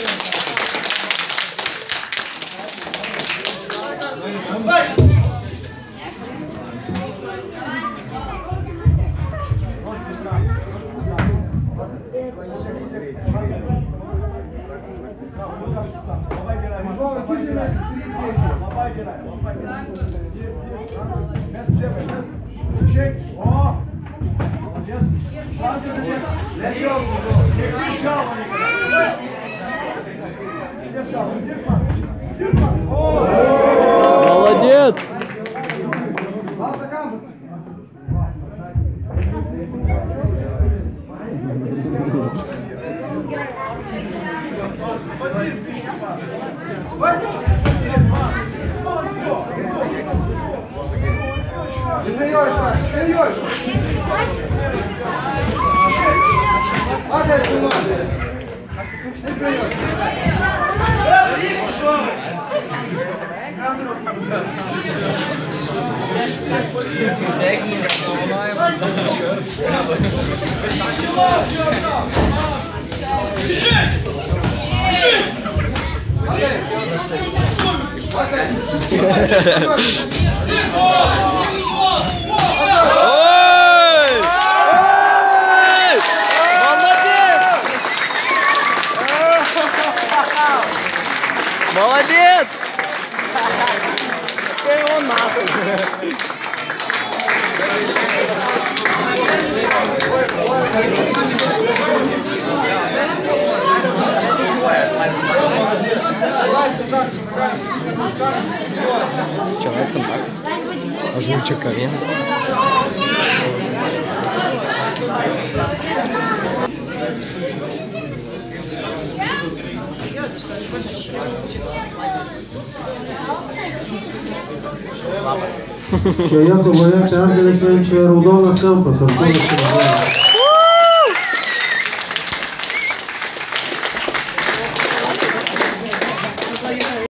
Молодец! Dinliyor işte, dinliyor. Hadi şunlar. Dinliyor. İyi koşuyor. Teknik olmaya başlıyor. Молодец! Ты его нахуй! Человек контакт. Озвучка Карен. Що Якова Якша Ангелич Венче Рудовна Скампа, Саркова Сергія.